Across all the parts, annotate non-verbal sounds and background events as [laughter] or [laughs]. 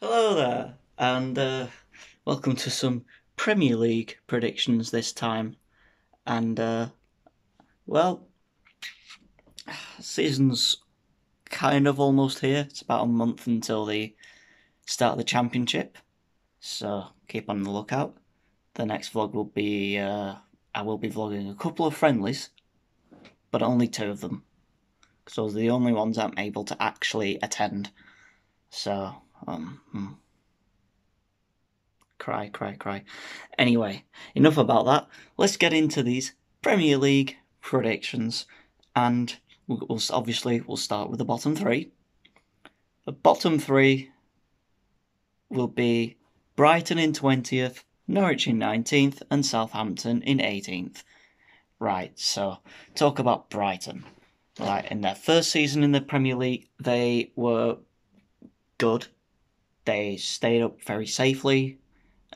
Hello there, and uh, welcome to some Premier League predictions this time. And, uh, well, season's kind of almost here. It's about a month until the start of the Championship, so keep on the lookout. The next vlog will be, uh, I will be vlogging a couple of friendlies, but only two of them. Because those are the only ones I'm able to actually attend. So, um, hmm. Cry, cry, cry. Anyway, enough about that. Let's get into these Premier League predictions. And we'll, obviously, we'll start with the bottom three. The bottom three will be Brighton in 20th, Norwich in 19th, and Southampton in 18th. Right, so talk about Brighton. Right, in their first season in the Premier League, they were good. They stayed up very safely,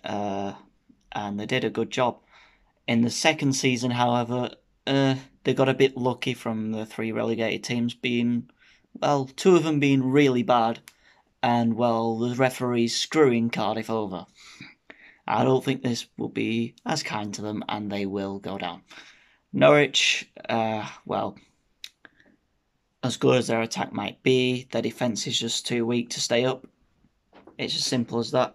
uh, and they did a good job. In the second season, however, uh, they got a bit lucky from the three relegated teams being, well, two of them being really bad, and well, the referees screwing Cardiff over. I don't think this will be as kind to them, and they will go down. Norwich, uh, well, as good as their attack might be, their defence is just too weak to stay up. It's as simple as that.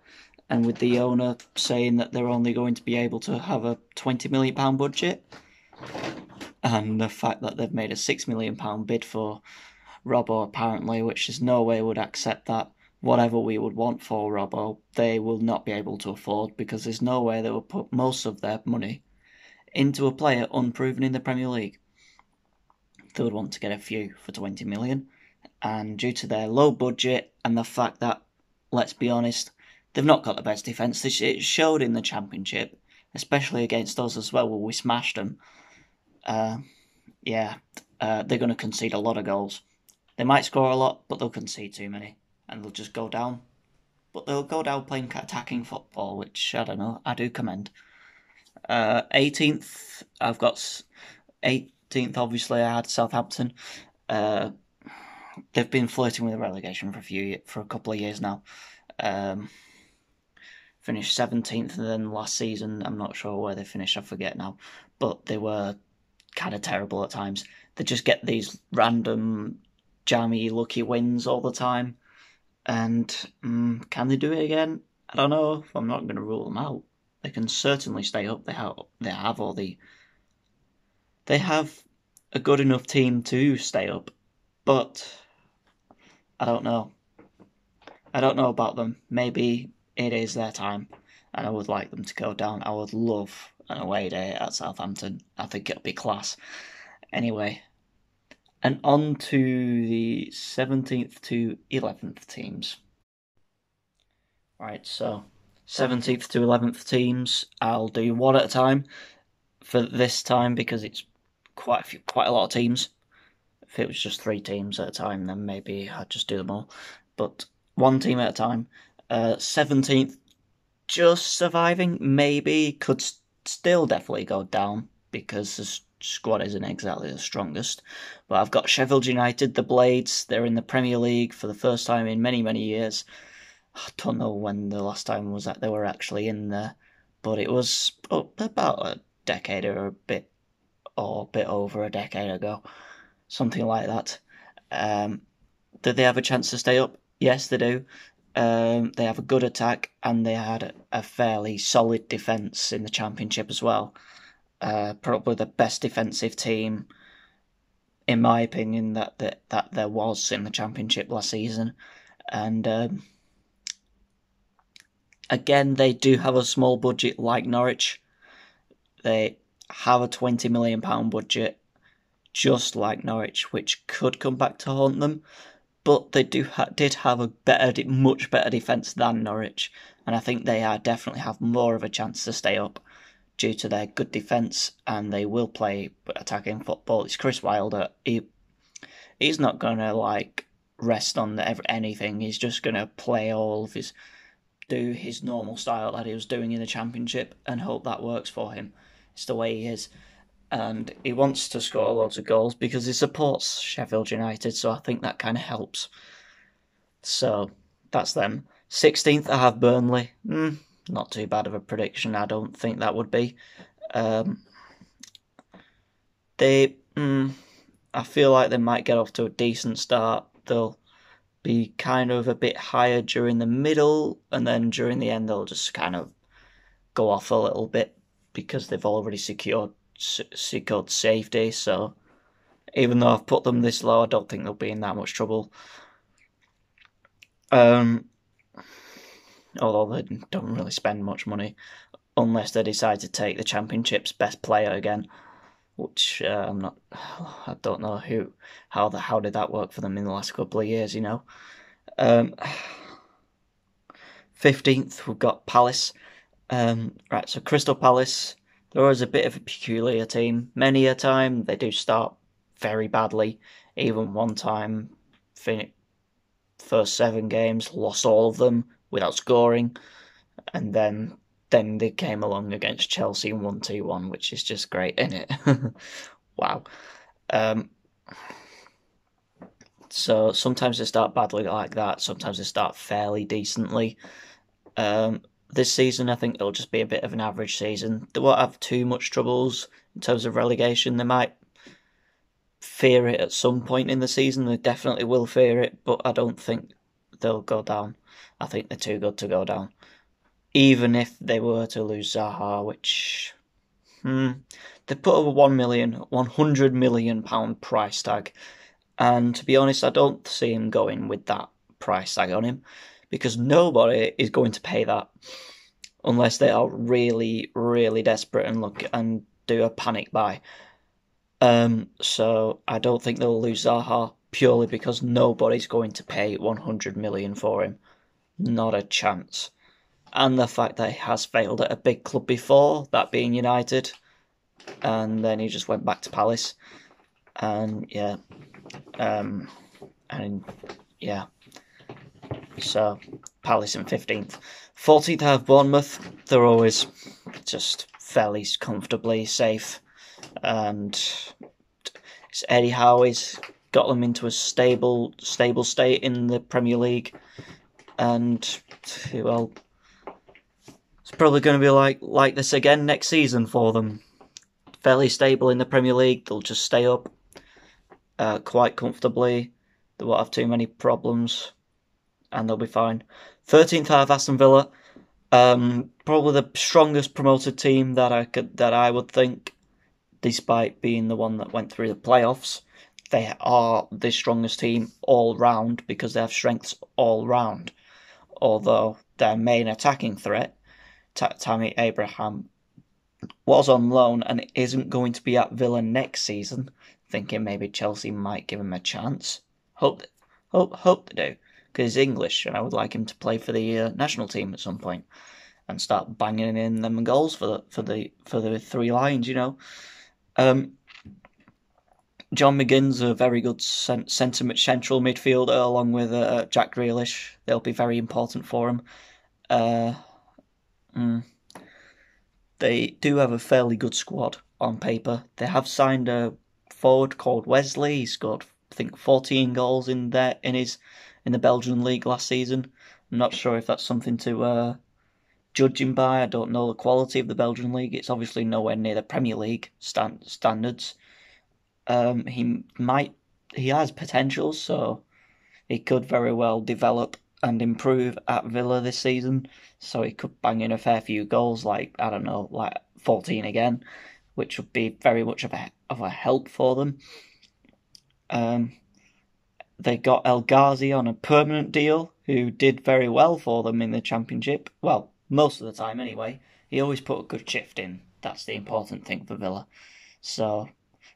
And with the owner saying that they're only going to be able to have a £20 million budget, and the fact that they've made a £6 million bid for Robbo, apparently, which is no way would accept that. Whatever we would want for Robbo, they will not be able to afford because there's no way they will put most of their money into a player unproven in the Premier League they would want to get a few for 20 million. And due to their low budget and the fact that, let's be honest, they've not got the best defence, it showed in the Championship, especially against us as well, where we smashed them. Uh, yeah, uh, they're going to concede a lot of goals. They might score a lot, but they'll concede too many, and they'll just go down. But they'll go down playing attacking football, which I don't know. I do commend. Uh, 18th, I've got eighteenth. obviously, I had Southampton. They've been flirting with relegation for a few for a couple of years now. Um, finished 17th, and then last season, I'm not sure where they finished, I forget now, but they were kind of terrible at times. They just get these random, jammy, lucky wins all the time. And um, can they do it again? I don't know. I'm not going to rule them out. They can certainly stay up. They have they have all the they have a good enough team to stay up, but I don't know. I don't know about them. Maybe it is their time, and I would like them to go down. I would love an away day at Southampton. I think it'll be class. Anyway, and on to the 17th to 11th teams. Right, so 17th to 11th teams, I'll do one at a time for this time because it's quite a few, quite a lot of teams. If it was just three teams at a time, then maybe I'd just do them all. But one team at a time. Uh, seventeenth, uh, just surviving. Maybe could still definitely go down because the squad isn't exactly the strongest. But I've got Sheffield United, the Blades. They're in the Premier League for the first time in many many years. I don't know when the last time was that they were actually in there, but it was about a decade or a bit or a bit over a decade ago, something like that. Um, they have a chance to stay up? Yes, they do. Um, they have a good attack and they had a fairly solid defence in the championship as well. Uh, probably the best defensive team, in my opinion, that, that that there was in the championship last season. And um, again, they do have a small budget like Norwich. They have a twenty million pound budget, just like Norwich, which could come back to haunt them. But they do ha- did have a better, much better defense than Norwich, and I think they are definitely have more of a chance to stay up due to their good defense, and they will play attacking football. It's Chris Wilder. He he's not gonna like rest on anything. He's just gonna play all of his do his normal style that he was doing in the championship and hope that works for him. It's the way he is. And he wants to score loads of goals because he supports Sheffield United, so I think that kind of helps. So that's them. 16th, I have Burnley. Mm, not too bad of a prediction, I don't think that would be. Um, they, mm, I feel like they might get off to a decent start. They'll be kind of a bit higher during the middle, and then during the end, they'll just kind of go off a little bit because they've already secured secured safety. So even though I've put them this low, I don't think they'll be in that much trouble. Um, although they don't really spend much money unless they decide to take the championship's best player again, which uh, I'm not. [sighs] I don't know who, how the how did that work for them in the last couple of years, you know. Um, [sighs] fifteenth, we've got Palace. Um, right, so Crystal Palace. They're always a bit of a peculiar team. Many a time they do start very badly. Even one time, first seven games, lost all of them without scoring, and then then they came along against Chelsea and won two one, which is just great, isn't it? [laughs] wow. Um, so sometimes they start badly like that. Sometimes they start fairly decently. Um, this season, I think it'll just be a bit of an average season. They won't have too much troubles in terms of relegation. They might fear it at some point in the season. They definitely will fear it, but I don't think they'll go down. I think they're too good to go down. Even if they were to lose Zaha, which hmm, they put a one million, one hundred million pound price tag, and to be honest, I don't see him going with that price tag on him because nobody is going to pay that unless they are really, really desperate and look and do a panic buy. Um, so I don't think they'll lose Zaha purely because nobody's going to pay 100 million for him. Not a chance. And the fact that he has failed at a big club before, that being United, and then he just went back to Palace. And yeah, um, and yeah, so Palace in 15th. 14th, I have Bournemouth. They're always just fairly comfortably safe. And Eddie Howe's got them into a stable stable state in the Premier League. And, well, it's probably going to be like, like this again next season for them. Fairly stable in the Premier League. They'll just stay up uh, quite comfortably. They won't have too many problems and they'll be fine. 13th, I have Aston Villa. Um, probably the strongest promoted team that I could that I would think, despite being the one that went through the playoffs. They are the strongest team all round because they have strengths all round. Although their main attacking threat, T- Tammy Abraham, was on loan and isn't going to be at Villa next season. Thinking maybe Chelsea might give him a chance. Hope, hope, hope they do because he's English, and I would like him to play for the uh, national team at some point and start banging in them goals for the for the for the Three Lions. You know, um, John McGinn's a very good cent- central midfielder along with uh, Jack Grealish. They'll be very important for him. Uh, mm, they do have a fairly good squad on paper. They have signed a forward called Wesley. He scored, I think, 14 goals in there in his in the Belgian league last season. I'm not sure if that's something to uh, judge him by. I don't know the quality of the Belgian league. It's obviously nowhere near the Premier League stand- standards. Um, he might, he has potential, so he could very well develop and improve at Villa this season. So he could bang in a fair few goals, like I don't know, like 14 again, which would be very much of a of a help for them. Um, they got El Ghazi on a permanent deal, who did very well for them in the championship. Well, most of the time anyway. He always put a good shift in. That's the important thing for Villa. So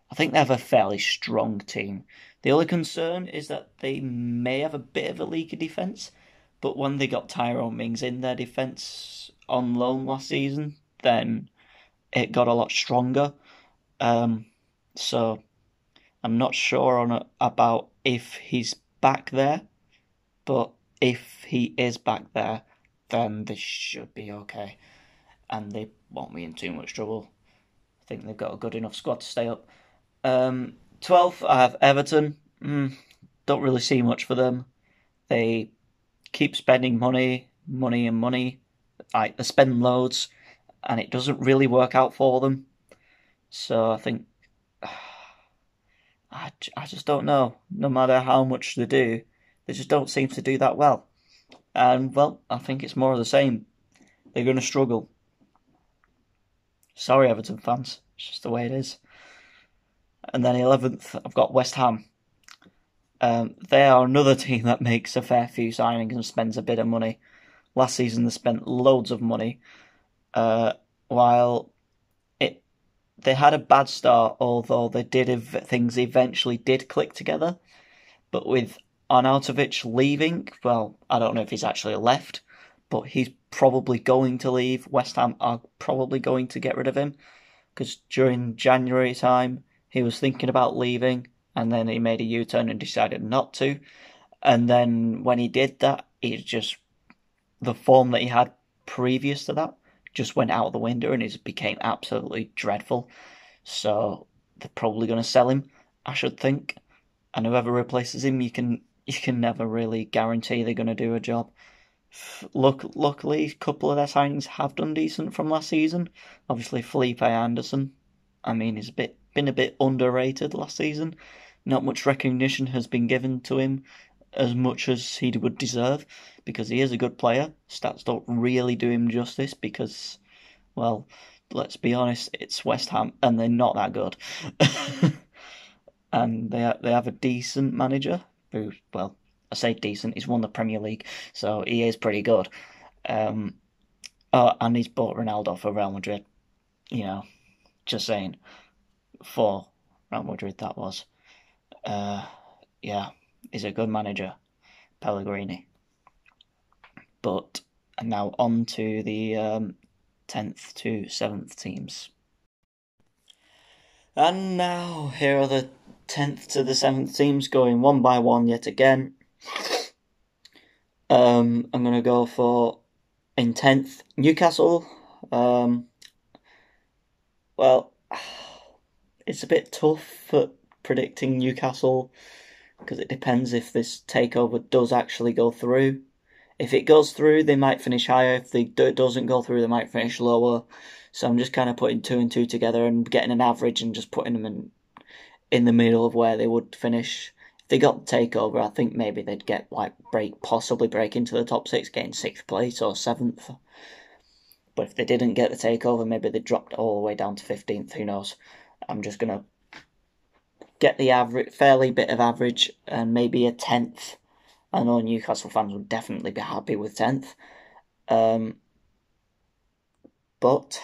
I think they have a fairly strong team. The only concern is that they may have a bit of a leaky defence, but when they got Tyrone Mings in their defence on loan last season, then it got a lot stronger. Um, so I'm not sure on a, about if he's back there, but if he is back there, then this should be okay, and they won't be in too much trouble. I think they've got a good enough squad to stay up. Um, 12th, I have Everton. Mm, don't really see much for them. They keep spending money, money, and money. Like they spend loads, and it doesn't really work out for them. So I think I, I just don't know. No matter how much they do, they just don't seem to do that well. And well, I think it's more of the same. They're going to struggle. Sorry, Everton fans. It's just the way it is. And then 11th, I've got West Ham. Um, they are another [laughs] team that makes a fair few signings and spends a bit of money. Last season, they spent loads of money. Uh, while they had a bad start, although they did ev- things eventually did click together. But with Arnautovic leaving, well, I don't know if he's actually left, but he's probably going to leave. West Ham are probably going to get rid of him because during January time he was thinking about leaving and then he made a U turn and decided not to. And then when he did that, he just the form that he had previous to that just went out of the window and it became absolutely dreadful. So they're probably going to sell him, I should think. And whoever replaces him, you can you can never really guarantee they're going to do a job. Look, luckily, a couple of their signings have done decent from last season. Obviously, Felipe Anderson. I mean, he's a bit been a bit underrated last season. Not much recognition has been given to him as much as he would deserve because he is a good player. Stats don't really do him justice because, well, let's be honest, it's West Ham and they're not that good. [laughs] and they they have a decent manager who, well, I say decent. He's won the Premier League, so he is pretty good. Um, oh, and he's bought Ronaldo for Real Madrid. You know, just saying. For Real Madrid, that was. Uh, yeah, he's a good manager, Pellegrini. But now on to the um, 10th to 7th teams. And now here are the 10th to the 7th teams going one by one yet again. Um, I'm going to go for in 10th Newcastle. Um, well, [sighs] it's a bit tough for predicting Newcastle because it depends if this takeover does actually go through. If it goes through, they might finish higher. If it doesn't go through, they might finish lower. So I'm just kind of putting two and two together and getting an average and just putting them in in the middle of where they would finish. If they got the takeover, I think maybe they'd get like break, possibly break into the top six, getting sixth place or seventh. But if they didn't get the takeover, maybe they dropped all the way down to fifteenth. Who knows? I'm just gonna get the average, fairly bit of average, and maybe a tenth. I know Newcastle fans would definitely be happy with tenth. Um, but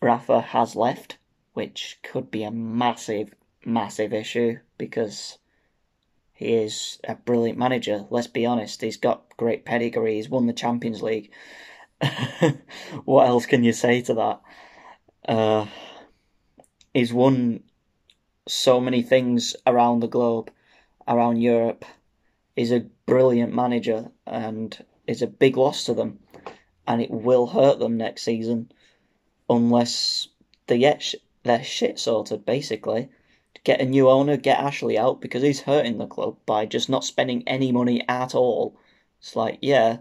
Rafa has left, which could be a massive, massive issue because he is a brilliant manager. Let's be honest, he's got great pedigree. He's won the Champions League. [laughs] what else can you say to that? Uh, he's won so many things around the globe, around Europe. He's a brilliant manager and is a big loss to them, and it will hurt them next season unless they get sh- their shit sorted. Basically, get a new owner, get Ashley out because he's hurting the club by just not spending any money at all. It's like, yeah,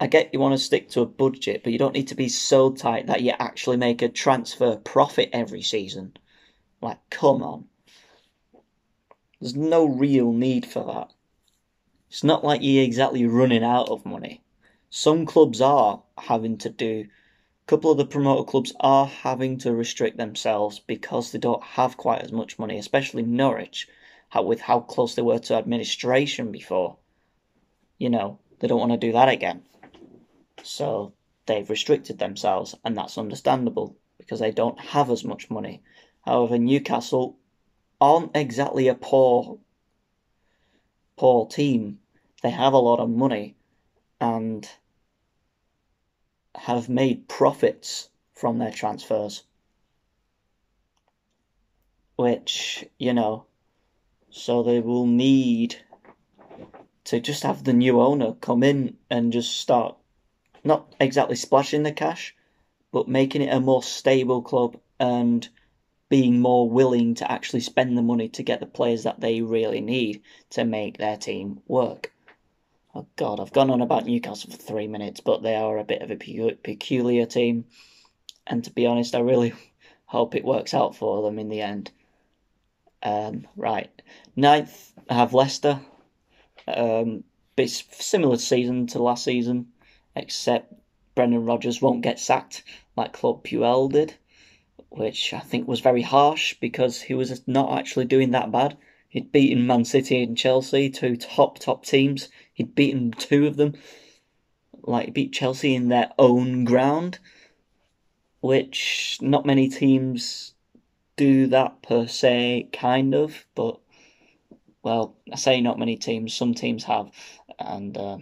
I get you want to stick to a budget, but you don't need to be so tight that you actually make a transfer profit every season. Like, come on. There's no real need for that. It's not like you're exactly running out of money. Some clubs are having to do, a couple of the promoter clubs are having to restrict themselves because they don't have quite as much money, especially Norwich, how, with how close they were to administration before. You know, they don't want to do that again. So they've restricted themselves, and that's understandable because they don't have as much money. However, Newcastle aren't exactly a poor poor team. They have a lot of money and have made profits from their transfers. Which, you know, so they will need to just have the new owner come in and just start not exactly splashing the cash, but making it a more stable club and being more willing to actually spend the money to get the players that they really need to make their team work. Oh God, I've gone on about Newcastle for three minutes, but they are a bit of a peculiar team, and to be honest, I really [laughs] hope it works out for them in the end. Um, right, ninth, I have Leicester. Um, it's similar season to last season, except Brendan Rodgers won't get sacked like Claude Puel did, which I think was very harsh because he was not actually doing that bad. He'd beaten Man City and Chelsea, two top top teams. He'd beaten two of them. Like beat Chelsea in their own ground, which not many teams do that per se, kind of. But well, I say not many teams. Some teams have, and uh,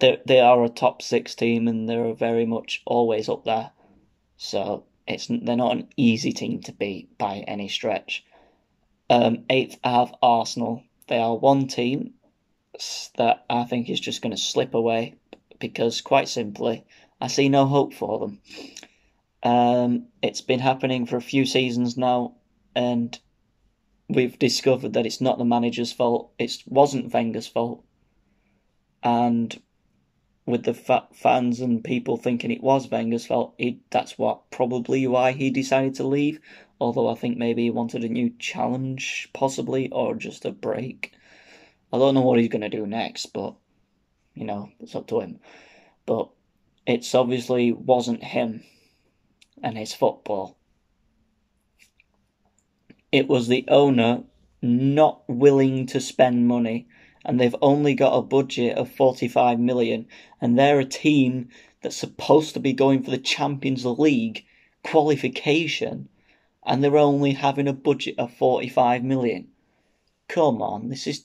they they are a top six team and they're very much always up there. So it's they're not an easy team to beat by any stretch. Um, eighth, I have Arsenal. They are one team that I think is just going to slip away because, quite simply, I see no hope for them. Um, it's been happening for a few seasons now, and we've discovered that it's not the manager's fault. It wasn't Wenger's fault, and with the fa- fans and people thinking it was Wenger's fault, he, that's what probably why he decided to leave. Although I think maybe he wanted a new challenge, possibly, or just a break. I don't know what he's going to do next, but you know, it's up to him. But it's obviously wasn't him and his football. It was the owner not willing to spend money and they've only got a budget of 45 million and they're a team that's supposed to be going for the Champions League qualification and they're only having a budget of 45 million. Come on, this is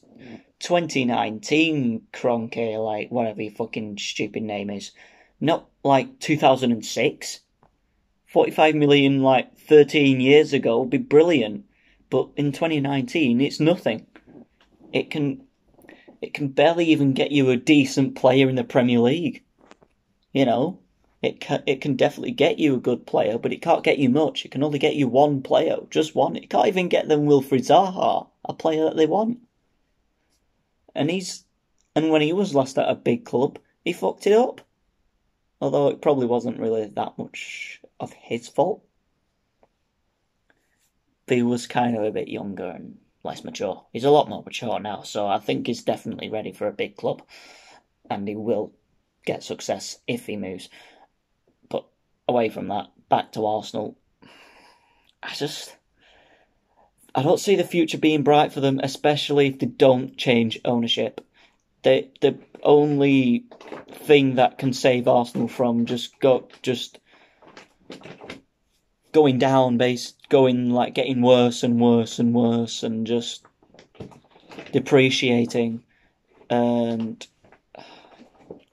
2019 Kroenke, like whatever your fucking stupid name is. Not like 2006. 45 million like 13 years ago would be brilliant, but in 2019 it's nothing. It can it can barely even get you a decent player in the Premier League. You know, it can, it can definitely get you a good player, but it can't get you much. It can only get you one player, just one. It can't even get them Wilfried Zaha, a player that they want. And he's, and when he was last at a big club, he fucked it up. Although it probably wasn't really that much of his fault. But he was kind of a bit younger and less mature. He's a lot more mature now, so I think he's definitely ready for a big club, and he will get success if he moves. But away from that, back to Arsenal. I just I don't see the future being bright for them, especially if they don't change ownership. The the only thing that can save Arsenal from just go just going down base going like getting worse and worse and worse and just depreciating and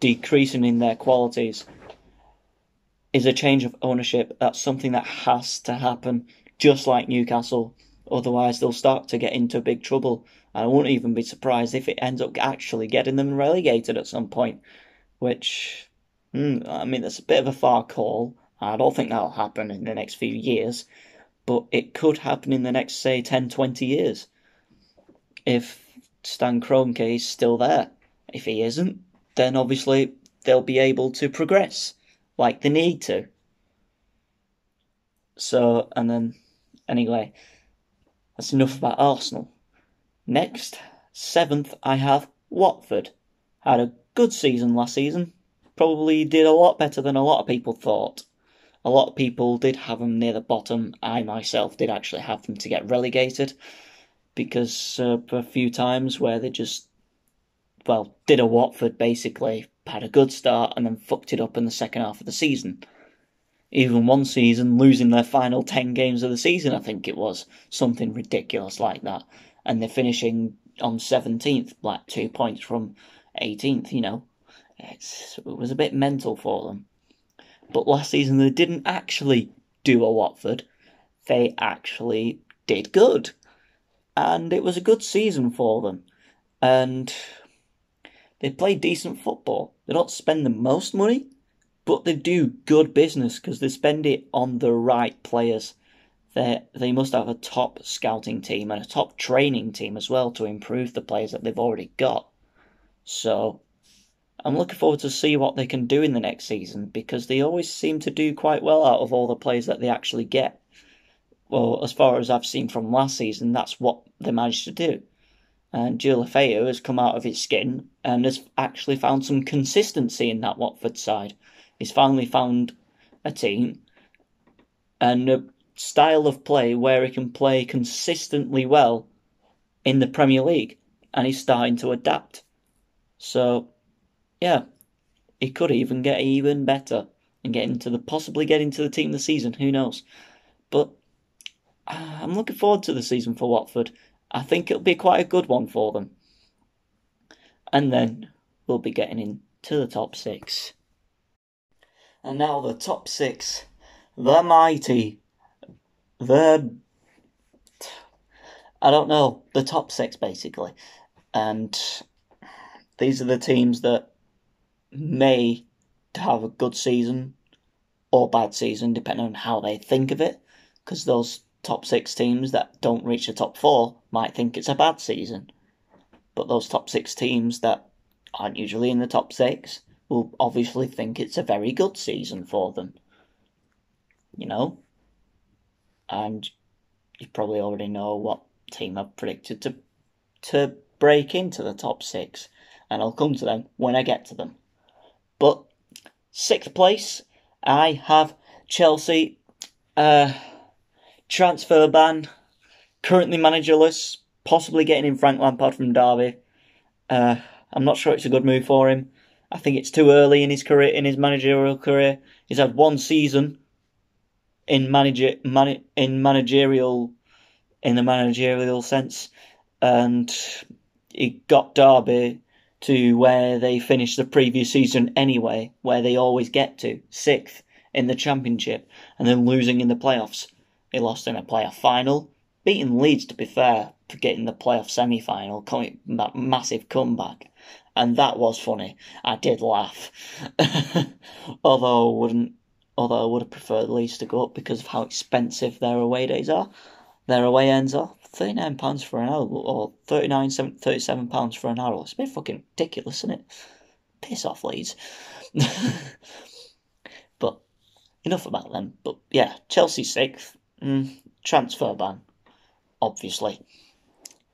decreasing in their qualities is a change of ownership. That's something that has to happen, just like Newcastle. Otherwise, they'll start to get into big trouble. I won't even be surprised if it ends up actually getting them relegated at some point. Which, hmm, I mean, that's a bit of a far call. I don't think that'll happen in the next few years, but it could happen in the next, say, 10, 20 years. If Stan Kroenke is still there. If he isn't, then obviously they'll be able to progress like they need to. So, and then, anyway, that's enough about Arsenal. Next, seventh, I have Watford. Had a good season last season. Probably did a lot better than a lot of people thought. A lot of people did have them near the bottom. I myself did actually have them to get relegated because uh, a few times where they just, well, did a Watford basically, had a good start and then fucked it up in the second half of the season. Even one season losing their final 10 games of the season, I think it was. Something ridiculous like that. And they're finishing on 17th, like two points from 18th, you know. It's, it was a bit mental for them. But last season they didn't actually do a Watford. They actually did good. And it was a good season for them. And they play decent football. They don't spend the most money, but they do good business because they spend it on the right players. They they must have a top scouting team and a top training team as well to improve the players that they've already got. So I'm hmm? looking forward to see what they can do in the next season because they always seem to do quite well out of all the players that they actually get. Well, hmm. as far as I've seen from last season, that's what they managed to do. And Deulofeu has come out of his skin and has actually found some consistency in that Watford side. He's finally found a team and a style of play where he can play consistently well in the Premier League, and he's starting to adapt. So, yeah, he could even get even better and get into the possibly get into the team of the season. Who knows? But uh, I'm looking forward to the season for Watford. I think it'll be quite a good one for them. And then we'll be getting into the top six. And now the top six. The mighty. The. I don't know. The top six, basically. And these are the teams that may have a good season or bad season, depending on how they think of it. Because those top six teams that don't reach the top four might think it's a bad season. But those top six teams that aren't usually in the top six will obviously think it's a very good season for them. You know? And you probably already know what team I've predicted to to break into the top six, and I'll come to them when I get to them. But sixth place, I have Chelsea. Uh, transfer ban, currently managerless, possibly getting in Frank Lampard from Derby. Uh, I'm not sure it's a good move for him. I think it's too early in his career, in his managerial career. He's had one season in manager, man, in managerial, in the managerial sense, and he got Derby to where they finished the previous season anyway, where they always get to sixth in the championship, and then losing in the playoffs. They lost in a playoff final, beating Leeds to be fair for getting the playoff semi final, coming that massive comeback and that was funny. I did laugh, [laughs] although I wouldn't. Although I would have preferred Leeds to go up because of how expensive their away days are, their away ends are. Thirty nine pounds for an hour, or 39 37 pounds for an hour. It's a bit fucking ridiculous, isn't it? Piss off, Leeds. [laughs] but enough about them. But yeah, Chelsea sixth. Mm, transfer ban, obviously.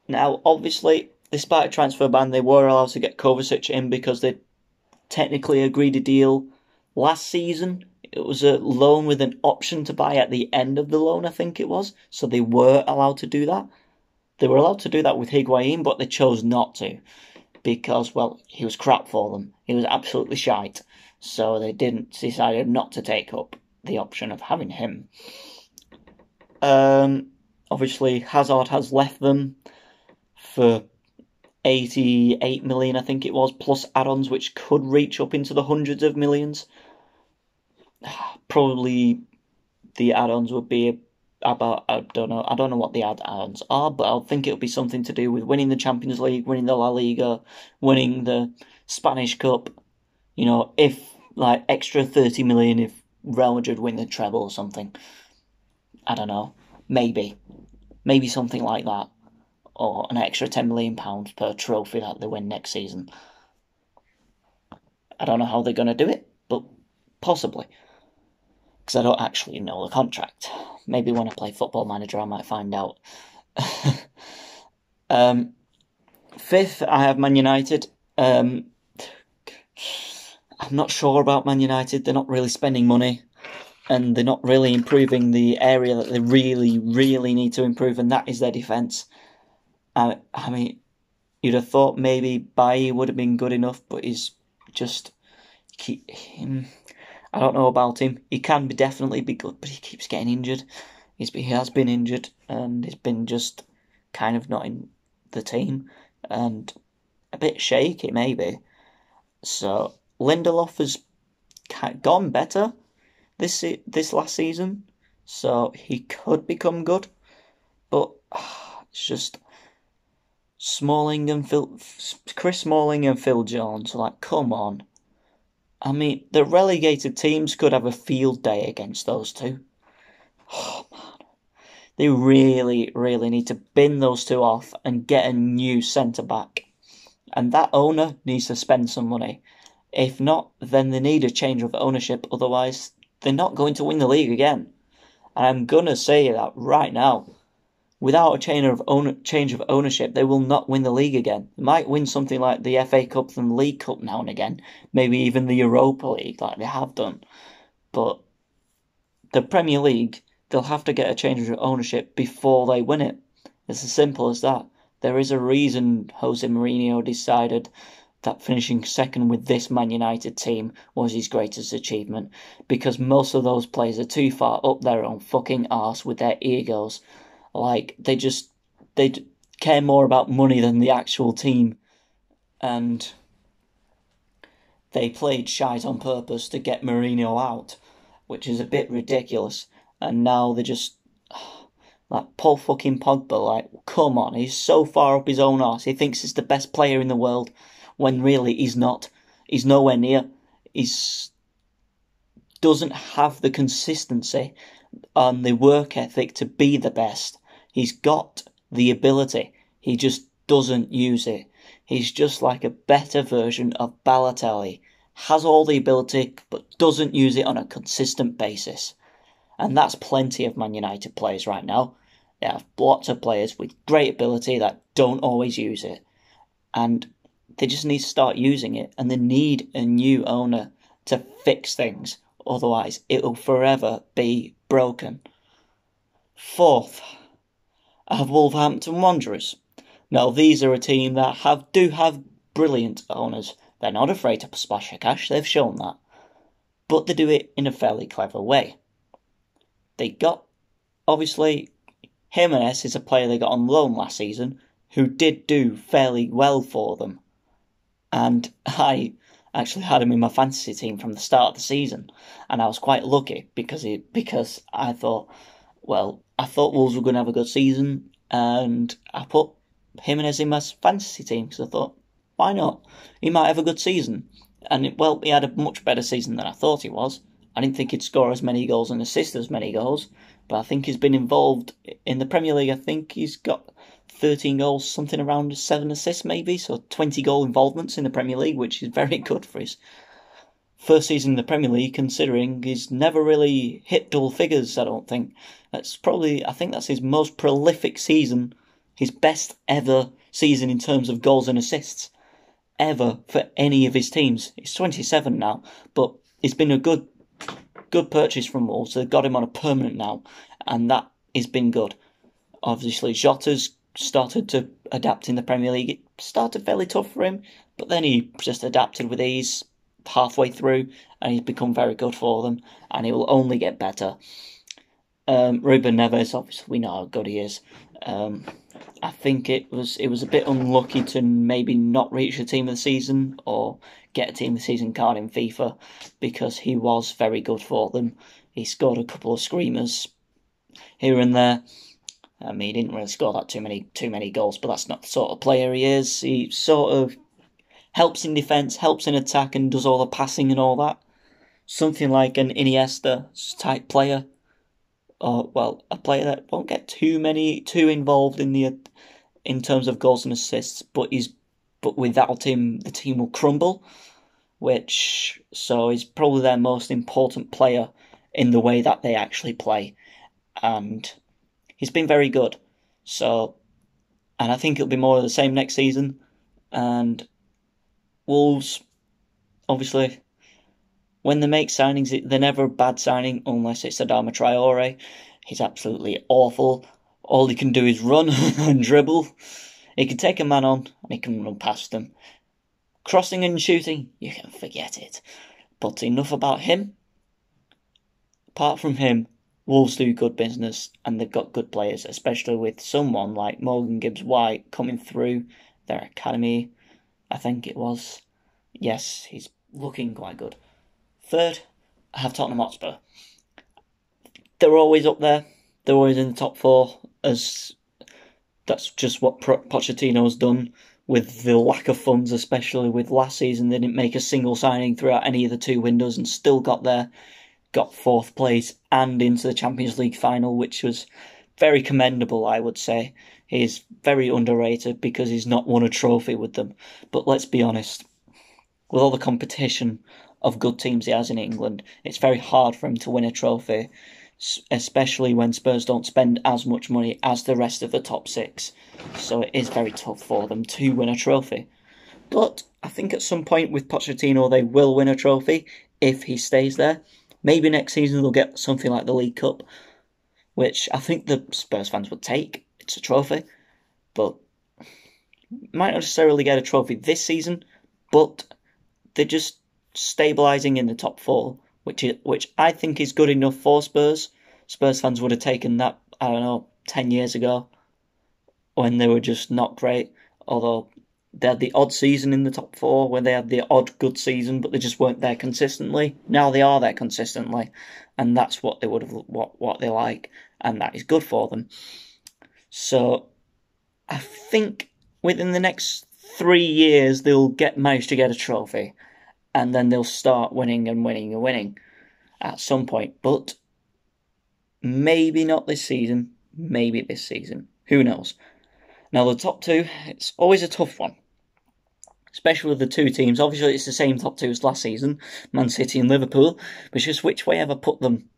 Now, obviously, despite a transfer ban, they were allowed to get Kovacic in because they technically agreed a deal last season. It was a loan with an option to buy at the end of the loan, I think it was. So they were allowed to do that. They were allowed to do that with Higuain, but they chose not to because, well, he was crap for them. He was absolutely shite. So they didn't decided not to take up the option of having him. Um, obviously, Hazard has left them for 88 million, I think it was, plus add ons, which could reach up into the hundreds of millions. Probably the add ons would be about, I don't know, I don't know what the add ons are, but I think it'll be something to do with winning the Champions League, winning the La Liga, winning the Spanish Cup. You know, if like extra 30 million if Real Madrid win the treble or something. I don't know. Maybe. Maybe something like that or an extra £10 million per trophy that they win next season. I don't know how they're going to do it, but possibly. Because I don't actually know the contract. Maybe when I play Football Manager, I might find out. [laughs] um, fifth, I have Man United. Um, I'm not sure about Man United. They're not really spending money and they're not really improving the area that they really, really need to improve, and that is their defence. I, I mean, you'd have thought maybe Bailly would have been good enough, but he's just keep him. I don't know about him. He can be definitely be good, but he keeps getting injured. He's he has been injured and he's been just kind of not in the team and a bit shaky maybe. So Lindelof has gone better this this last season, so he could become good, but [sighs] it's just Smalling and Phil, Chris Smalling and Phil Jones, like, come on. I mean, the relegated teams could have a field day against those two. Oh [sighs] man, they really, really need to bin those two off and get a new centre back. And that owner needs to spend some money. If not, then they need a change of ownership. Otherwise, they're not going to win the league again. And I'm gonna say that right now. Without a change of own, change of ownership, they will not win the league again. They might win something like the FA Cup and the League Cup now and again, maybe even the Europa League like they have done. But the Premier League, they'll have to get a change of ownership before they win it. It's as simple as that. There is a reason Jose Mourinho decided that finishing second with this Man United team was his greatest achievement because most of those players are too far up their own fucking arse with their egos. Like they just they care more about money than the actual team, and they played shite on purpose to get Mourinho out, which is a bit ridiculous. And now they just [sighs] like Paul fucking Pogba, like come on, he's so far up his own arse. He thinks he's the best player in the world when really he's not. He's nowhere near. He's doesn't have the consistency and the work ethic to be the best. He's got the ability. He just doesn't use it. He's just like a better version of Balotelli. Has all the ability, but doesn't use it on a consistent basis. And that's plenty of Man United players right now. They have lots of players with great ability that don't always use it. And they just need to start using it, and they need a new owner to fix things. Otherwise, it'll forever be broken. Fourth, Have Wolverhampton Wanderers. Now, these are a team that have do have brilliant owners. They're not afraid to splash the cash, they've shown that. But they do it in a fairly clever way. They got, obviously, Jimenez is a player they got on loan last season who did do fairly well for them and [laughs] I actually had him in my fantasy team from the start of the season, and I was quite lucky because he because I thought, well, I thought Wolves were going to have a good season, and I put Jimenez in my fantasy team because I thought, why not? He might have a good season, and it, well, he had a much better season than I thought he was. I didn't think he'd score as many goals and assist as many goals, but I think he's been involved in the Premier League. I think he's got 13 goals, something around seven assists maybe, so 20 goal involvements in the Premier League, which is very [laughs] good for his first season in the Premier League, considering he's never really hit double figures. I don't think that's probably I think that's his most prolific season, his best ever season in terms of goals and assists ever for any of his teams. He's 27 now, but it's been a good good purchase from Wolves. They've got him on a permanent now, and that has been good. Obviously, Jota's started to adapt in the Premier League. It started fairly tough for him, but then he just adapted with ease halfway through, and he's become very good for them, and he will only get better. Um, Ruben Neves, obviously, we know how good he is. Um, I think it was it was a bit unlucky to maybe not reach the team of the season or get a team of the season card in FIFA because he was very good for them. He scored a couple of screamers here and there. I mean, he didn't really score that too many too many goals, but that's not the sort of player he is. He sort of helps in defence, helps in attack, and does all the passing and all that. Something like an Iniesta type player, or well, a player that won't get too many too involved in the in terms of goals and assists, but he's but without him, the team will crumble. Which so he's probably their most important player in the way that they actually play, and he's been very good. So, and I think it'll be more of the same next season. And Wolves, obviously, when they make signings, they're never a bad signing unless it's Adama Traore. He's absolutely awful. All he can do is run [laughs] and dribble. He can take a man on and he can run past them. Crossing and shooting, you can forget it. But enough about him. Apart from him, Wolves do good business and they've got good players, especially with someone like Morgan Gibbs White coming through their academy. I think it was. Yes, he's looking quite good. Third, I have Tottenham Hotspur. They're always up there. They're always in the top four, as that's just what Pochettino's done with the lack of funds, especially with last season, they didn't make a single signing throughout any of the two windows and still got there, got fourth place and into the Champions League final, which was very commendable, I would say. He's very underrated because he's not won a trophy with them. But let's be honest, with all the competition of good teams he has in England, it's very hard for him to win a trophy, especially when Spurs don't spend as much money as the rest of the top six. So it is very tough for them to win a trophy. But I think at some point with Pochettino, they will win a trophy if he stays there. Maybe next season they'll get something like the League Cup, which I think the Spurs fans would take. It's a trophy, but might not necessarily get a trophy this season, but they're just stabilising in the top four, which is, which I think is good enough for Spurs. Spurs fans would have taken that I don't know ten years ago when they were just not great. Although they had the odd season in the top four when they had the odd good season, but they just weren't there consistently. Now they are there consistently, and that's what they would have what what they like, and that is good for them. So, I think within the next three years they'll get manage to get a trophy, and then they'll start winning and winning and winning at some point. But maybe not this season. Maybe this season. Who knows? Now the top two, it's always a tough one especially with the two teams. Obviously, it's the same top two as last season, Man City and Liverpool, but just which way have I put them?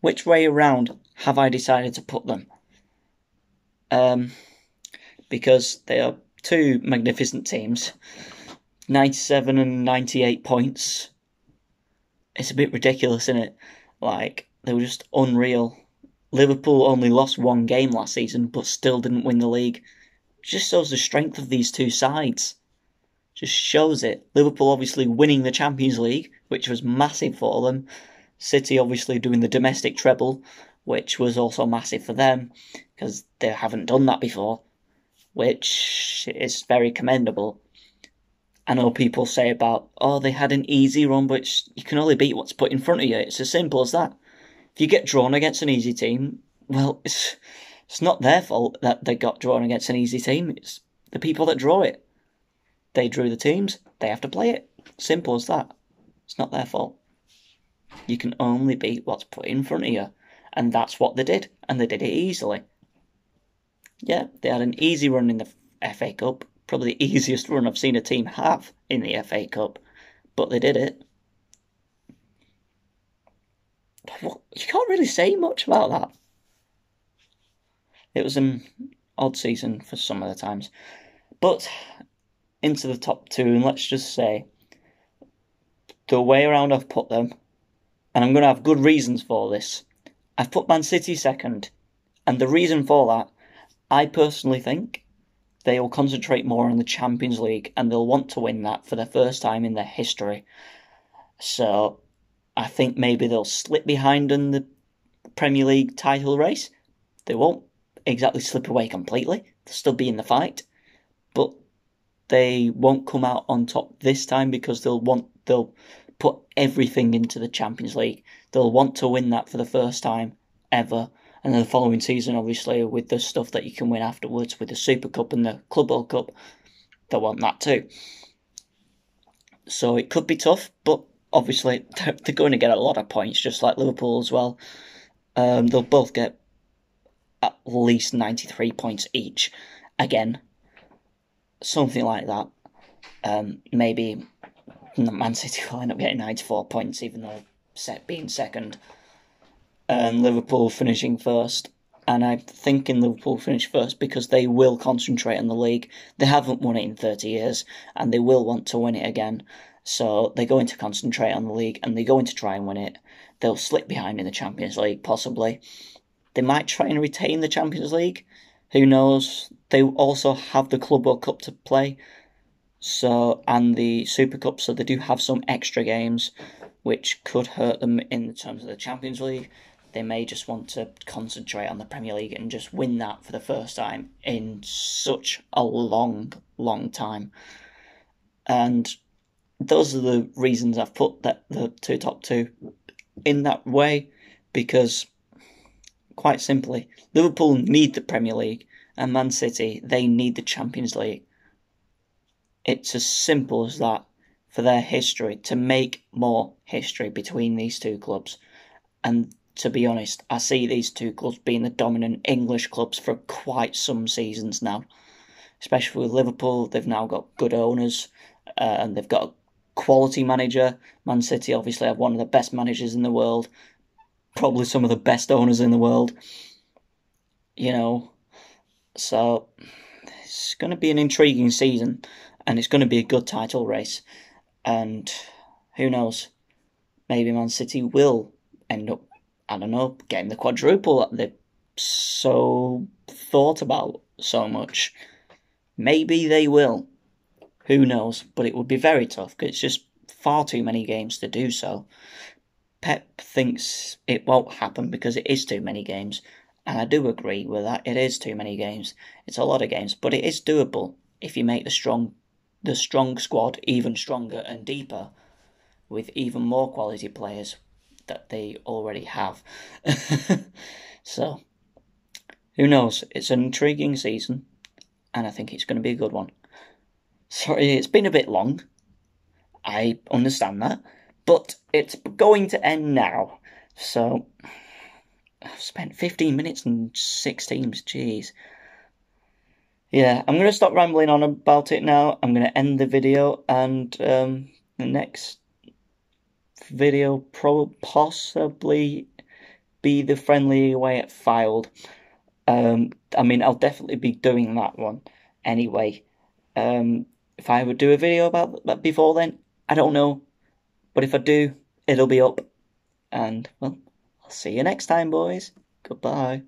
Which way around have I decided to put them? Um, because they are two magnificent teams, 97 and 98 points. It's a bit ridiculous, isn't it? Like, they were just unreal. Liverpool only lost one game last season, but still didn't win the league. Just shows the strength of these two sides just shows it. Liverpool obviously winning the Champions League, which was massive for them. City obviously doing the domestic treble, which was also massive for them because they haven't done that before, which is very commendable. I know people say about, oh, they had an easy run, but you can only beat what's put in front of you. It's as simple as that. If you get drawn against an easy team, well, [laughs] it's, it's not their fault that they got drawn against an easy team. It's the people that draw it. They drew the teams, they have to play it. Simple as that. It's not their fault. You can only beat what's put in front of you. And that's what they did. And they did it easily. Yeah, they had an easy run in the FA Cup. Probably the [laughs] easiest run I've seen a team have in the FA Cup. But they did it. you can't really say much about that. It was an odd season for some of the times. But into the top two, and let's just say the way around I've put them, and I'm going to have good reasons for this. I've put Man City second, and the reason for that, I personally think they will concentrate more on the Champions League and they'll want to win that for the first time in their history. So I think maybe they'll slip behind in the Premier League title race. They won't exactly slip away completely, they'll still be in the fight, but they won't come out on top this time because they'll want they'll put everything into the Champions League. They'll want to win that for the first time ever. And then the following season, obviously, with the stuff that you can win afterwards with the Super Cup and the Club World Cup, they'll want that too. So it could be tough, but obviously [laughs] they're, they're going to get a lot of points, just like Liverpool as well. Um, they'll both get at least 93 points each. Again, something like that. Um, maybe Man City will end up getting 94 points, even though set being second, and Liverpool finishing first. And I'm thinking Liverpool finish first because they will concentrate on the league. They haven't won it in 30 years, and they will want to win it again. So they're going to concentrate on the league, and they're going to try and win it. They'll slip behind in the Champions League, possibly. They might try and retain the Champions League. Who knows? They also have the Club World Cup to play, so and the Super Cup, so they do have some extra games, which could hurt them in terms of the Champions League. They may just want to concentrate on the Premier League and just win that for the first time in such a long, long time. And those are the reasons I've put that the two top two in that way, because quite simply, Liverpool need the Premier League, and Man City, they need the Champions League. It's as simple as that for their history to make more history between these two clubs. And to be honest, I see these two clubs being the dominant English clubs for quite some seasons now. Especially with Liverpool, they've now got good owners uh, and they've got a quality manager. Man City obviously have one of the best managers in the world, probably some of the best owners in the world. You know, so it's going to be an intriguing season and it's going to be a good title race. And who knows, maybe Man City will end up, I don't know, getting the quadruple that they've so thought about so much. Maybe they will. Who knows? But it would be very tough because it's just far too many games to do so. Pep thinks it won't happen because it is too many games. And I do agree with that. It is too many games. It's a lot of games, but it is doable if you make the strong the strong squad even stronger and deeper with even more quality players that they already have. [laughs] so, who knows? It's an intriguing season, and I think it's going to be a good one. Sorry, it's been a bit long. I understand that, but it's going to end now. So, I've spent 15 minutes and six teams, jeez. Yeah, I'm going to stop rambling on about it now. I'm going to end the video, and um, the next video pro possibly be the friendly way it Fylde. Um, I mean, I'll definitely be doing that one anyway. Um, if I would do a video about that before then, I don't know. But if I do, it'll be up. And, well, I'll see you next time, boys. Goodbye.